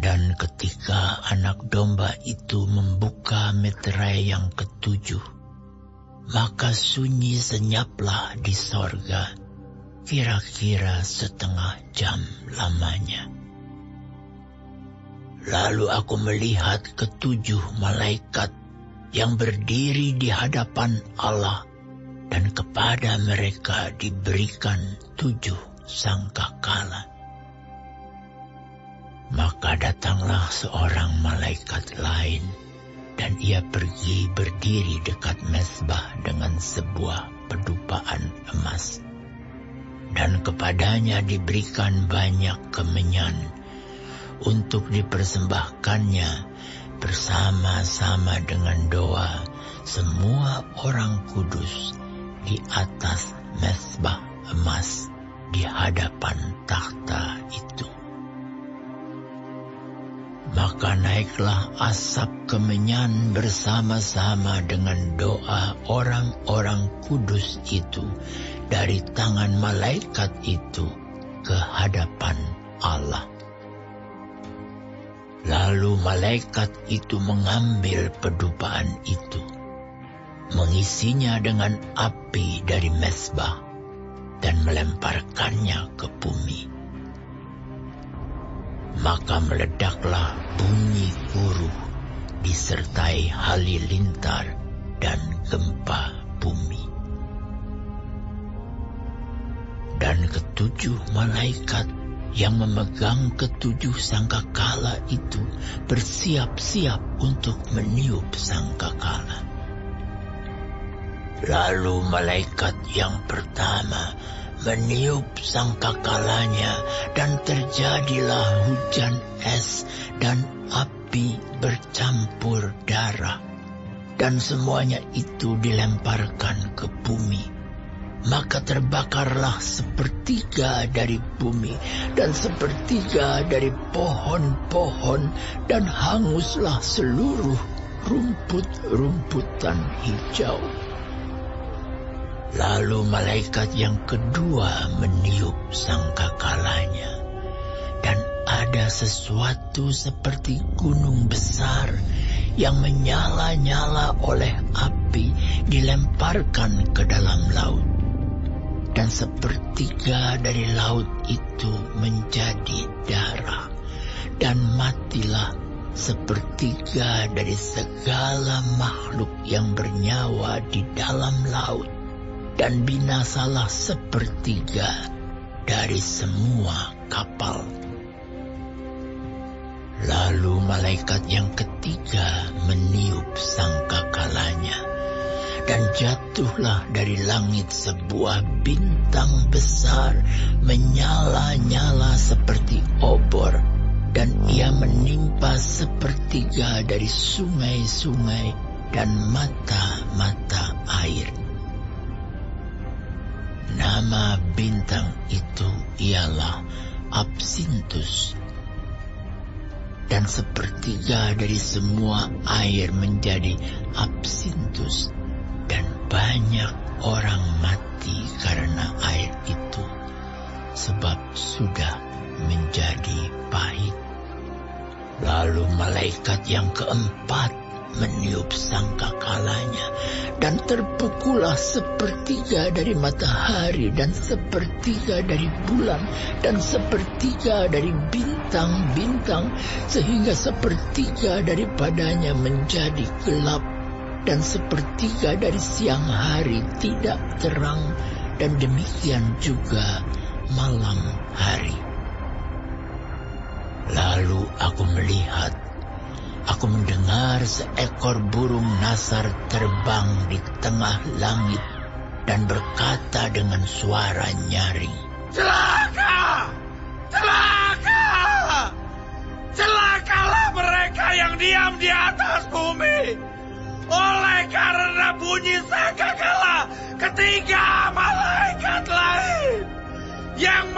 Dan ketika anak domba itu membuka meterai yang ketujuh, maka sunyi senyaplah di sorga, kira-kira setengah jam lamanya. Lalu aku melihat ketujuh malaikat yang berdiri di hadapan Allah, dan kepada mereka diberikan tujuh sangkakala. Maka datanglah seorang malaikat lain, dan ia pergi berdiri dekat mesbah dengan sebuah pedupaan emas. Dan kepadanya diberikan banyak kemenyan untuk dipersembahkannya bersama-sama dengan doa semua orang kudus di atas mesbah emas di hadapan takhta itu. Maka naiklah asap kemenyan bersama-sama dengan doa orang-orang kudus itu dari tangan malaikat itu ke hadapan Allah. Lalu malaikat itu mengambil pedupaan itu, mengisinya dengan api dari mesbah, dan melemparkannya ke bumi maka meledaklah bunyi guruh disertai halilintar dan gempa bumi. Dan ketujuh malaikat yang memegang ketujuh sangkakala itu bersiap-siap untuk meniup sangkakala. Lalu malaikat yang pertama meniup sangkakalanya dan terjadilah hujan es dan api bercampur darah dan semuanya itu dilemparkan ke bumi maka terbakarlah sepertiga dari bumi dan sepertiga dari pohon-pohon dan hanguslah seluruh rumput-rumputan hijau. Lalu malaikat yang kedua meniup sangkakalanya. Dan ada sesuatu seperti gunung besar yang menyala-nyala oleh api dilemparkan ke dalam laut. Dan sepertiga dari laut itu menjadi darah. Dan matilah sepertiga dari segala makhluk yang bernyawa di dalam laut dan binasalah sepertiga dari semua kapal. Lalu malaikat yang ketiga meniup sangkakalanya dan jatuhlah dari langit sebuah bintang besar menyala-nyala seperti obor dan ia menimpa sepertiga dari sungai-sungai dan mata-mata air. Nama bintang itu ialah Absintus. Dan sepertiga dari semua air menjadi absintus. Dan banyak orang mati karena air itu. Sebab sudah menjadi pahit. Lalu malaikat yang keempat meniup sangkakalanya dan terpukullah sepertiga dari matahari dan sepertiga dari bulan dan sepertiga dari bintang-bintang sehingga sepertiga daripadanya menjadi gelap dan sepertiga dari siang hari tidak terang dan demikian juga malam hari. Lalu aku melihat aku mendengar seekor burung nasar terbang di tengah langit dan berkata dengan suara nyaring. Celaka! Celaka! Celakalah mereka yang diam di atas bumi. Oleh karena bunyi sangkakala ketiga malaikat lain yang